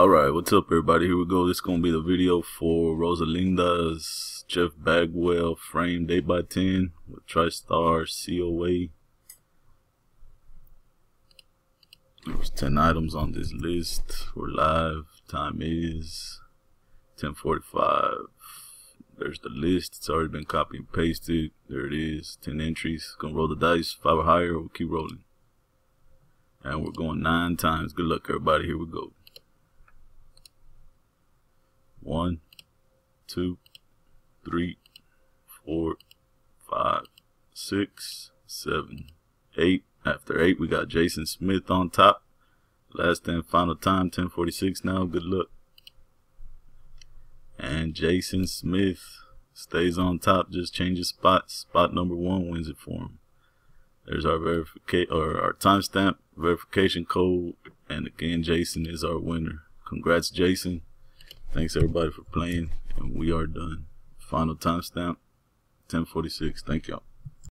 Alright, what's up everybody? Here we go. This is going to be the video for Rosalinda's Jeff Bagwell framed 8x10 with TriStar COA. There's 10 items on this list. We're live. Time is 1045. There's the list. It's already been copied and pasted. There it is. 10 entries. Gonna roll the dice. Five or higher. We'll keep rolling. And we're going nine times. Good luck everybody. Here we go. One, two, three, four, five, six, seven, eight. After eight, we got Jason Smith on top. Last and final time, 1046 now. Good luck. And Jason Smith stays on top, just changes spots. Spot number one wins it for him. There's our verification or our timestamp verification code. And again, Jason is our winner. Congrats, Jason. Thanks everybody for playing, and we are done. Final timestamp 1046. Thank y'all.